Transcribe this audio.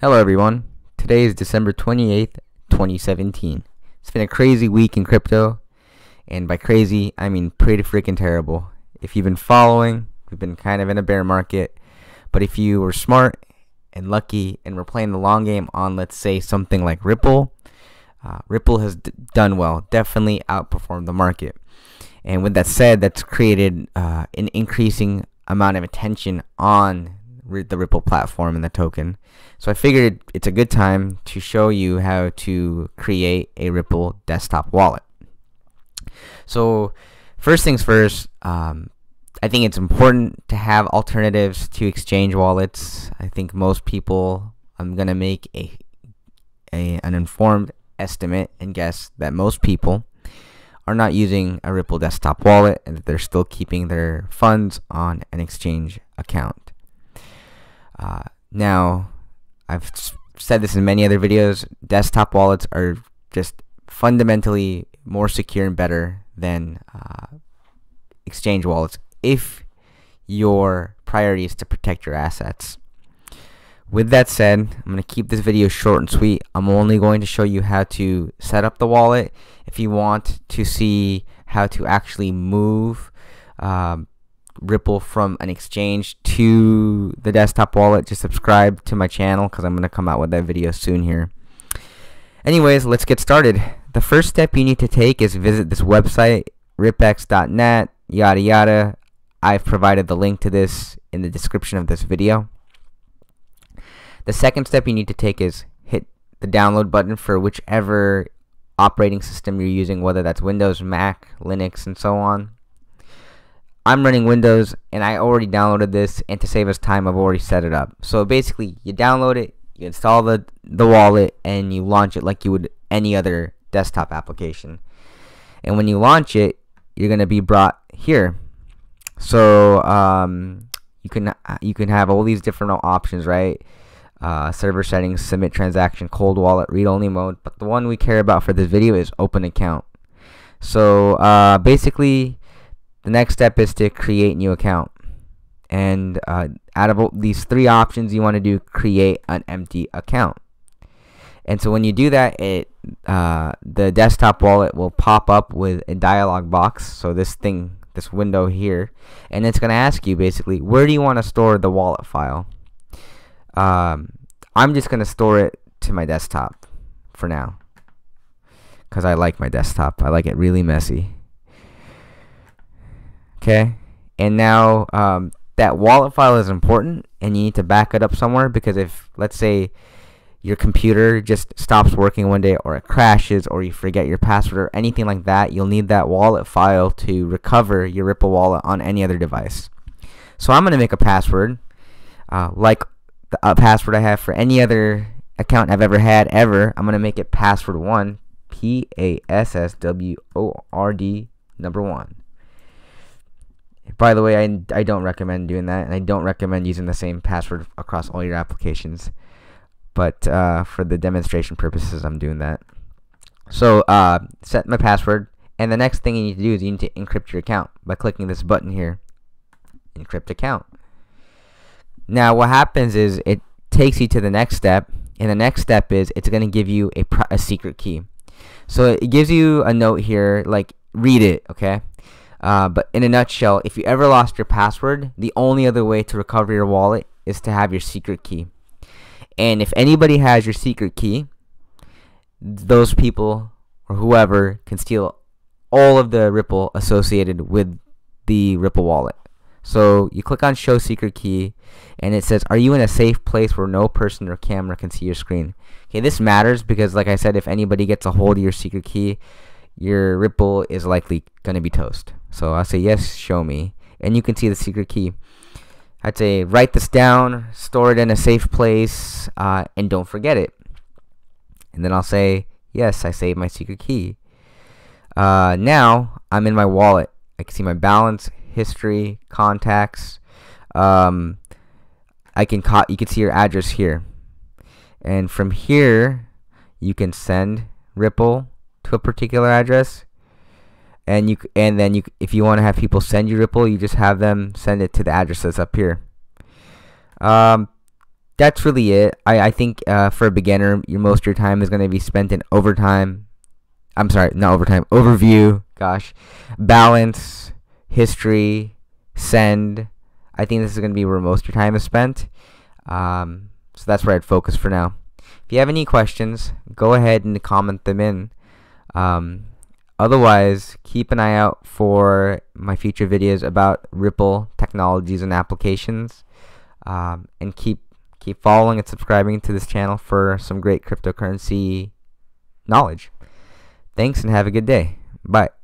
Hello, everyone. Today is December 28th, 2017. It's been a crazy week in crypto, and by crazy, I mean pretty freaking terrible. If you've been following, we've been kind of in a bear market, but if you were smart and lucky and were playing the long game on, let's say, something like Ripple, uh, Ripple has done well, definitely outperformed the market. And with that said, that's created uh, an increasing amount of attention on the Ripple platform and the token. So I figured it's a good time to show you how to create a Ripple desktop wallet. So first things first, um, I think it's important to have alternatives to exchange wallets. I think most people, I'm gonna make a, a an informed estimate and guess that most people are not using a Ripple desktop wallet and that they're still keeping their funds on an exchange account. Uh, now, I've said this in many other videos. Desktop wallets are just fundamentally more secure and better than uh, exchange wallets if your priority is to protect your assets. With that said, I'm going to keep this video short and sweet. I'm only going to show you how to set up the wallet. If you want to see how to actually move um, Ripple from an exchange to the desktop wallet, just subscribe to my channel because I'm going to come out with that video soon here. Anyways, let's get started. The first step you need to take is visit this website, rippex.net, yada yada. I've provided the link to this in the description of this video. The second step you need to take is hit the download button for whichever operating system you're using, whether that's Windows, Mac, Linux, and so on. I'm running Windows and I already downloaded this and to save us time I've already set it up. So basically you download it, you install the, the wallet and you launch it like you would any other desktop application. And when you launch it, you're going to be brought here. So um, you can you can have all these different options, right? Uh, server settings, submit transaction, cold wallet, read-only mode. But the one we care about for this video is open account. So uh, basically, the next step is to create new account. And uh, out of these three options, you want to do create an empty account. And so when you do that, it uh, the desktop wallet will pop up with a dialog box. So this thing, this window here, and it's going to ask you basically, where do you want to store the wallet file? Um, I'm just going to store it to my desktop for now because I like my desktop. I like it really messy okay? And now um, that wallet file is important and you need to back it up somewhere because if let's say your computer just stops working one day or it crashes or you forget your password or anything like that you'll need that wallet file to recover your Ripple wallet on any other device. So I'm gonna make a password uh, like the uh, password I have for any other account I've ever had ever. I'm gonna make it password one P A S S W O R D number one by the way, I, I don't recommend doing that, and I don't recommend using the same password across all your applications. But uh, for the demonstration purposes, I'm doing that. So uh, set my password, and the next thing you need to do is you need to encrypt your account by clicking this button here, encrypt account. Now what happens is it takes you to the next step, and the next step is it's going to give you a, a secret key. So it gives you a note here, like read it, okay? Uh, but in a nutshell, if you ever lost your password, the only other way to recover your wallet is to have your secret key. And if anybody has your secret key, those people or whoever can steal all of the Ripple associated with the Ripple wallet. So you click on show secret key and it says, are you in a safe place where no person or camera can see your screen? Okay, this matters because like I said, if anybody gets a hold of your secret key, your Ripple is likely going to be toast. So I'll say, yes, show me. And you can see the secret key. I'd say, write this down, store it in a safe place, uh, and don't forget it. And then I'll say, yes, I saved my secret key. Uh, now, I'm in my wallet. I can see my balance, history, contacts. Um, I can you can see your address here. And from here, you can send Ripple to a particular address and you and then you if you want to have people send you Ripple, you just have them send it to the addresses up here. Um, that's really it. I, I think uh, for a beginner, your most of your time is going to be spent in overtime. I'm sorry, not overtime. Overview. Gosh, balance, history, send. I think this is going to be where most of your time is spent. Um, so that's where I'd focus for now. If you have any questions, go ahead and comment them in. Um, otherwise, keep an eye out for my future videos about Ripple technologies and applications. Um, and keep keep following and subscribing to this channel for some great cryptocurrency knowledge. Thanks and have a good day. Bye.